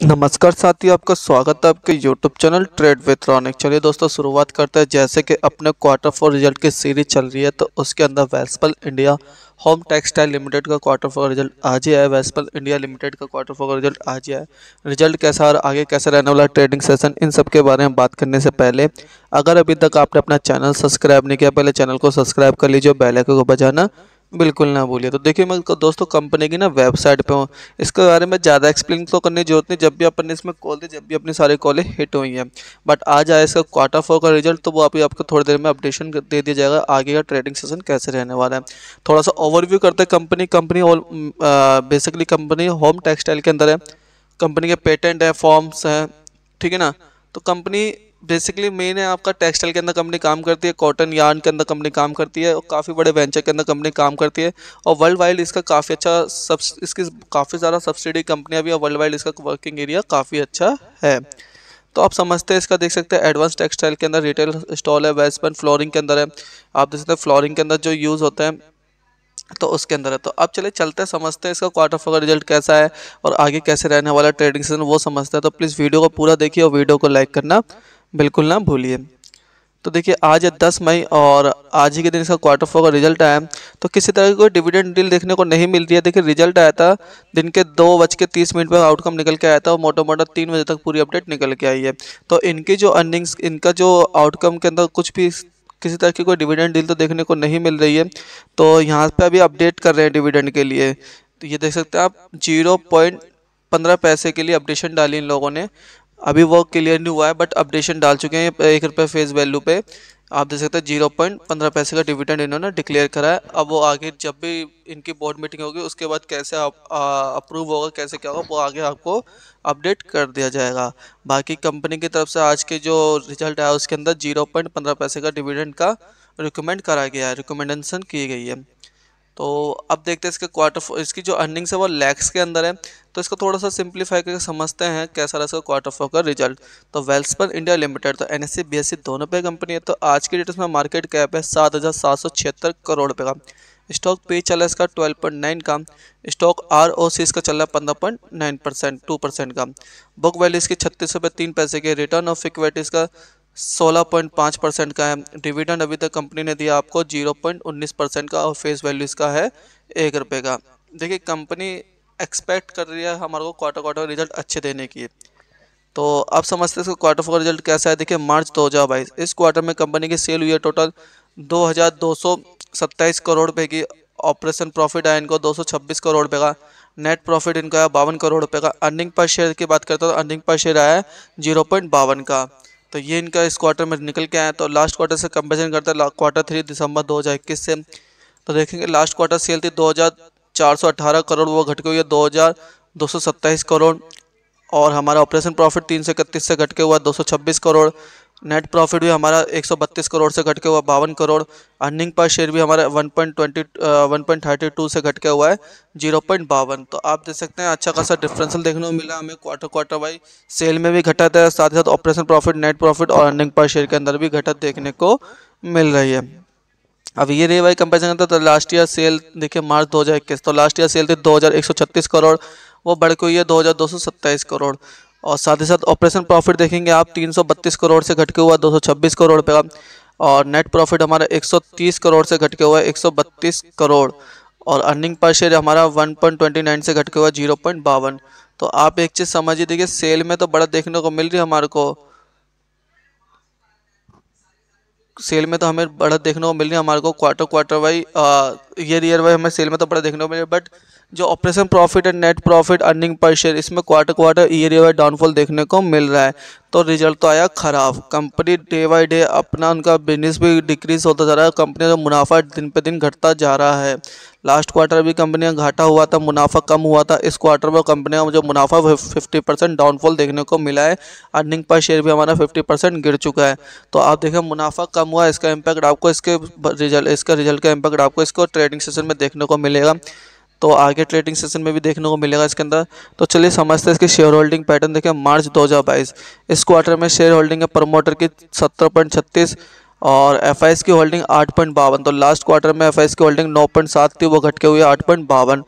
नमस्कार साथियों, आपका स्वागत है आपके YouTube channel trade with Ronik चलिए दोस्तों, शुरुआत करते हैं। जैसे कि अपने क्वार्टर फोर रिज़ल्ट की सीरीज़ चल रही है तो उसके अंदर Welspun India home textile limited का क्वार्टर फोर रिज़ल्ट आज ही आया वेस्पल इंडिया लिमिटेड का क्वार्टर फोर रिज़ल्ट आज ही आया रिज़ल्ट कैसा और आगे कैसा रहने वाला ट्रेडिंग सेशन इन सब के बारे में बात करने से पहले, अगर अभी तक आपने अपना चैनल सब्सक्राइब नहीं किया, पहले चैनल को सब्सक्राइब कर लीजिए बेल को बजाना। बिल्कुल ना बोलिए। तो देखिए मैं दोस्तों कंपनी की ना वेबसाइट पे हूँ। इसके बारे में ज़्यादा एक्सप्लेन तो करने की ज़रूरत नहीं। जब भी अपन ने इसमें कॉल दी, जब भी अपनी सारी कॉलें हिट हुई हैं। बट आज आया इसका क्वार्टर फोर का रिज़ल्ट तो वो अभी आपको थोड़ी देर में अपडेशन दे दिया जाएगा, आगे का ट्रेडिंग सेशन कैसे रहने वाला है। थोड़ा सा ओवरव्यू करते हैं company company basically company home textile के अंदर है। कंपनी के पेटेंट है फॉर्म्स हैं, ठीक है ना? तो कंपनी बेसिकली मेन है, आपका टेक्सटाइल के अंदर कंपनी काम करती है कॉटन यार्न के अंदर कंपनी काम करती है, और काफ़ी बड़े वेंचर के अंदर कंपनी काम करती है, और वर्ल्ड वाइड इसका काफ़ी अच्छा सब इसकी काफ़ी ज़्यादा सब्सिडी कंपनियाँ भी और वर्ल्ड वाइड इसका वर्किंग एरिया काफ़ी अच्छा है। तो आप समझते हैं, इसका देख सकते हैं एडवांस टेक्सटाइल के अंदर रिटेल स्टॉल है वेस्टर्न फ्लोरिंग के अंदर है, आप देख सकते हैं फ्लोरिंग के अंदर जो यूज़ होते हैं तो उसके अंदर है। तो अब चले चलते हैं, समझते हैं इसका क्वार्टर फोर का रिज़ल्ट कैसा है, और आगे कैसे रहने वाला ट्रेडिंग सीज़न वो समझते हैं। तो प्लीज़ वीडियो को पूरा देखिए और वीडियो को लाइक करना। बिल्कुल ना भूलिए। तो देखिए, आज है दस मई और आज ही के दिन इसका क्वार्टर फोर का रिज़ल्ट आया। तो किसी तरह की कोई डिविडेंड डील देखने को नहीं मिल रही है। देखिए रिज़ल्ट आया था, दिन के दो बज के तीस मिनट में आउटकम निकल के आया था और मोटा मोटा तीन बजे तक पूरी अपडेट निकल के आई है। तो इनकी जो अर्निंग्स इनका जो आउटकम के अंदर कुछ भी किसी तरह की कोई डिविडेंड डील तो देखने को नहीं मिल रही है। तो यहाँ पर अभी अपडेट कर रहे हैं डिविडेंड के लिए। तो ये देख सकते हैं आप ज़ीरो पॉइंट पंद्रह पैसे के लिए अपडेशन डाली इन लोगों ने। अभी वो क्लियर नहीं हुआ है बट अपडेशन डाल चुके हैं एक रुपये फेस वैल्यू पे। आप देख सकते हैं ज़ीरो पॉइंट पंद्रह पैसे का डिविडेंड इन्होंने डिक्लेयर करा है। अब वो आगे जब भी इनकी बोर्ड मीटिंग होगी, उसके बाद कैसे अप्रूव होगा, कैसे क्या होगा, वो आगे आपको अपडेट कर दिया जाएगा। बाकी कंपनी की तरफ़ से आज के जो रिज़ल्ट आया, उसके अंदर ज़ीरो पॉइंट पंद्रह पैसे का डिविडेंड का रिकमेंड करा गया है रिकमेंडेशन की गई है। तो अब देखते हैं इसके क्वार्टर इसकी जो अर्निंग्स है वो लैक्स के अंदर है। तो इसको थोड़ा सा सिंप्लीफाई करके समझते हैं कैसा रहा इसका क्वार्टर फोर का रिज़ल्ट तो वेल्सपन इंडिया लिमिटेड तो एन एस सी दोनों पे कंपनी है। तो आज की डेट में मार्केट कैप है सात हज़ार सात सौ छिहत्तर करोड़ रुपये का। स्टॉक पे चला है इसका ट्वेल्व पॉइंट नाइन का। स्टॉक आर ओ सी इसका चल रहा है पंद्रह point nine percent two percent का। बुक वैल्यू इसकी छत्तीस रुपये तीन पैसे के। रिटर्न ऑफ़ इक्विटी इसका सोलह पॉइंट पाँच परसेंट का है। डिविडेंड अभी तक कंपनी ने दिया आपको ज़ीरो पॉइंट उन्नीस परसेंट का और फेस वैल्यू इसका है एक रुपये का। देखिए कंपनी एक्सपेक्ट कर रही है हमारे को क्वार्टर क्वार्टर रिज़ल्ट अच्छे देने की। तो आप समझते हैं इसका क्वार्टर फोर रिज़ल्ट कैसा है? देखिए, मार्च दो हज़ार बाईस। इस क्वार्टर में कंपनी की सेल हुई है टोटल दो हज़ार दो सौ सत्ताईस करोड़ रुपए की। ऑपरेशन प्रॉफिट आया इनको दो सौ छब्बीस करोड़ रुपये का। नेट प्रॉफिट इनका आया बावन करोड़ रुपये का। अर्निंग पर शेयर की बात करते हैं तो अर्निंग पर शेयर आया है ज़ीरो का। तो ये इनका इस क्वार्टर में निकल के आया। तो लास्ट क्वार्टर से कंपेरिजन करता हैं क्वार्टर थ्री दिसंबर 2021 से। तो देखेंगे लास्ट क्वार्टर सेल थी 2418 करोड़, वो घट के हुई है दो हज़ार दो सौ सत्ताईस करोड़। और हमारा ऑपरेशन प्रॉफिट तीन सौ इकतीस से घट के हुआ दो सौ छब्बीस करोड़। नेट प्रॉफिट भी हमारा 132 करोड़ से घट के हुआ, बावन करोड़। अर्निंग पर शेयर भी हमारा 1.20 1.32 से घट के हुआ है, ज़ीरो पॉइंट बावन। तो आप देख सकते हैं अच्छा खासा डिफरेंशियल देखने को मिला हमें क्वार्टर क्वार्टर वाई सेल में भी घटा था, साथ ही साथ ऑपरेशन प्रॉफिट नेट प्रॉफिट और अर्निंग पर शेयर के अंदर भी घटत देखने को मिल रही है। अब ये रही भाई कंपेरिजन करता तो लास्ट ईयर सेल देखिए, मार्च दो हज़ार इक्कीस। तो लास्ट ईयर सेल थी दो हज़ार एक सौ छत्तीस करोड़, वो बढ़ के हुई है दो हज़ार दो सौ सत्ताईस करोड़। और साथ ही साथ ऑपरेशन प्रॉफिट देखेंगे आप 332 करोड़ से घट के हुआ 226 करोड़ रुपये का और नेट प्रॉफिट हमारा 130 करोड़ से घट के हुआ 132 करोड़। और अर्निंग पर शेयर हमारा 1.29 से घटके हुआ, ज़ीरो तो आप एक चीज़ समझिए, देखिए सेल में तो बड़ा देखने को मिल रही है हमारे को। सेल में तो हमें बढ़त देखने को मिल रही है, हमारे को quarter quarter Y year year Y हमें सेल में तो बढ़त देखने को मिल रही है बट जो operation profit and net profit earning per share इसमें quarter quarter year year Y downfall देखने को मिल रहा है। तो रिज़ल्ट तो आया ख़राब। कंपनी डे बाई डे अपना उनका बिज़नेस भी डिक्रीज होता जा रहा है कंपनी का मुनाफा दिन पे दिन घटता जा रहा है। लास्ट क्वार्टर भी कंपनी का घाटा हुआ था, मुनाफा कम हुआ था। इस क्वार्टर में कंपनी का जो मुनाफा फिफ्टी परसेंट डाउनफॉल देखने को मिला है। अर्निंग पर शेयर भी हमारा फिफ्टी परसेंट गिर चुका है। तो आप देखें, मुनाफा कम हुआ, इसका इम्पैक्ट आपको इसके रिज़ल्ट इसका रिज़ल्ट का इम्पैक्ट आपको इसको ट्रेडिंग सेशन में देखने को मिलेगा। तो आगे ट्रेडिंग सेशन में भी देखने को मिलेगा इसके अंदर। तो चलिए समझते हैं इसके शेयर होल्डिंग पैटर्न देखें, मार्च 2022 इस क्वार्टर में शेयर होल्डिंग है प्रमोटर की सत्रह पॉइंट छत्तीस। और एफआईएस की होल्डिंग आठ पॉइंट बावन तो लास्ट क्वार्टर में एफआईएस की होल्डिंग नौ पॉइंट सात थी, वो घट के हुई आठ पॉइंट बावन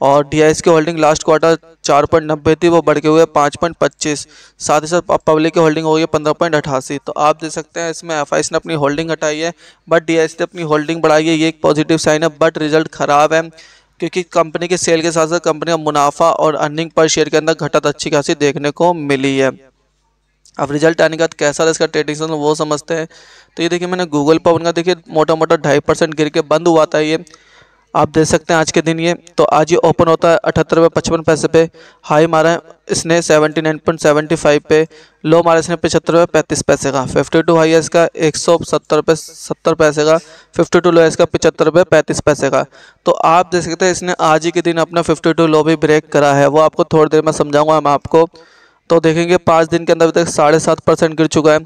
और डी की होल्डिंग लास्ट क्वार्टर चार पॉइंट नब्बे थी, वो बढ़ के हुए पाँच पॉइंट पच्चीस। साथ ही साथ पब्लिक की होल्डिंग हो गई पंद्रह पॉइंट अठासी। तो आप देख सकते हैं इसमें एफ़ ने अपनी होल्डिंग हटाई है बट डी ने अपनी होल्डिंग बढ़ाई है, ये एक पॉजिटिव साइन है बट रिज़ल्ट ख़राब है, क्योंकि कंपनी के सेल के साथ साथ कंपनी का मुनाफा और अर्निंग पर शेयर के अंदर घटत अच्छी खासी देखने को मिली है। अब रिज़ल्ट आने के बाद कैसा रहा इसका ट्रेडिंग वो समझते हैं। तो ये देखिए, मैंने गूगल पर उनका देखिए मोटा मोटा ढाई परसेंट गिर के बंद हुआ था ये। आप देख सकते हैं आज के दिन ये। तो आज ये ओपन होता है अठहत्तर रुपये पचपन पैसे पे। हाई मारा है इसने seventy nine point seventy five पे। लो मारा इसने पचहत्तर रुपये पैंतीस पैसे का। फिफ्टी टू हाई है इसका, एक सौ सत्तर रुपये सत्तर पैसे का। फिफ्टी टू लो है इसका, पचहत्तर रुपये पैंतीस पैसे का। तो आप देख सकते हैं, इसने आज ही के दिन अपना फिफ्टी टू लो भी ब्रेक करा है। वो आपको थोड़ी देर में समझाऊँगा मैं आपको। तो देखेंगे पाँच दिन के अंदर अभी तक साढ़े सात परसेंट गिर चुका है।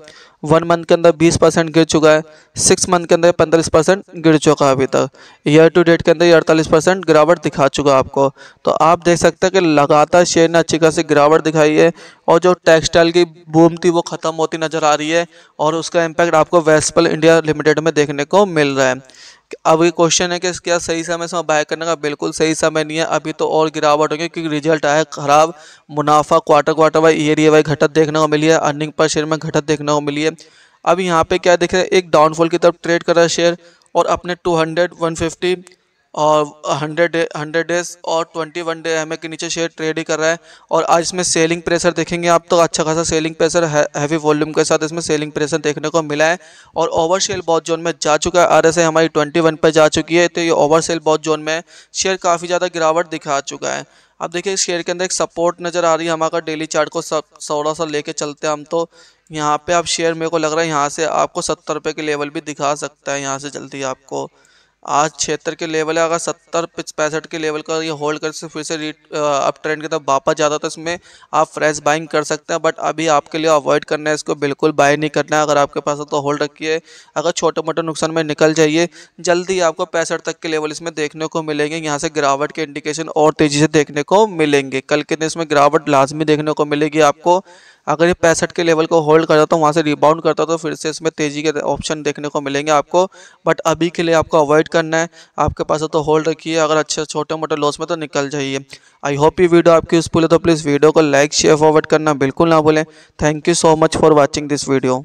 वन मंथ के अंदर बीस परसेंट गिर चुका है। सिक्स मंथ के अंदर पैंतालीस परसेंट गिर चुका है अभी तक। ईयर टू डेट के अंदर ये अड़तालीस परसेंट गिरावट दिखा चुका है आपको। तो आप देख सकते हैं कि लगातार शेयर ने अच्छी खासी गिरावट दिखाई है और जो टेक्सटाइल की बूम थी वो ख़त्म होती नज़र आ रही है और उसका इम्पैक्ट आपको वेस्पल इंडिया लिमिटेड में देखने को मिल रहा है। अब ये क्वेश्चन है कि क्या सही समय से बाय करने का बिल्कुल सही समय नहीं है। अभी तो और गिरावट होगी क्योंकि रिज़ल्ट आया खराब मुनाफा quarter quarter Y year year Y घटत देखने को मिली है। अर्निंग पर शेयर में घटत देखने को मिली है। अब यहाँ पे क्या देख रहे हैं? एक डाउनफॉल की तरफ़ ट्रेड कर रहा है शेयर और अपने 200 150 और हंड्रेड डे हंड्रेड डेज़ और ट्वेंटी वन डे एम के नीचे शेयर ट्रेड ही कर रहा है। और आज इसमें सेलिंग प्रेशर देखेंगे आप तो अच्छा खासा सेलिंग प्रेशर हैवी वॉल्यूम के साथ इसमें सेलिंग प्रेशर देखने को मिला है। और ओवर सेल बहुत जोन में जा चुका है आर एस हमारी ट्वेंटी वन पर जा चुकी है तो ये ओवर सेल बहुत जोन में शेयर काफ़ी ज़्यादा गिरावट दिखा चुका है। अब देखिए शेयर के अंदर एक सपोर्ट नज़र आ रही है, हमारा डेली चार्ट को थोड़ा सा लेके चलते हैं हम तो। यहाँ पे आप शेयर मेरे को लग रहा है, यहाँ से आपको सत्तर रुपये के लेवल भी दिखा सकता है, यहाँ से जल्दी आपको। आज छिहत्तर के लेवल है, अगर सत्तर पैंसठ के लेवल का ये होल्ड कर से फिर से रीट अप ट्रेंड की तरफ़ वापस जाता तो इसमें आप फ्रेश बाइंग कर सकते हैं बट अभी आपके लिए अवॉइड करना है, इसको बिल्कुल बाय नहीं करना है, अगर आपके पास हो तो होल्ड रखिए। अगर छोटे मोटे नुकसान में निकल जाइए, जल्दी आपको पैंसठ तक के लेवल इसमें देखने को मिलेंगे, यहाँ से गिरावट के इंडिकेशन और तेज़ी से देखने को मिलेंगे। कल के दिन इसमें गिरावट लाजमी देखने को मिलेगी आपको। अगर ये पैंसठ के लेवल को होल्ड करता तो वहाँ से रिबाउंड करता तो फिर से इसमें तेज़ी के ऑप्शन देखने को मिलेंगे आपको। बट अभी के लिए आपको अवॉइड करना है। आपके पास तो होल्ड रखिए। अगर अच्छे, छोटे मोटे लॉस में तो निकल जाइए। आई होप ये वीडियो आपकी यूज़फुल है तो प्लीज़ वीडियो को लाइक शेयर फॉरवर्ड करना बिल्कुल ना भूलें। Thank you so much for watching this video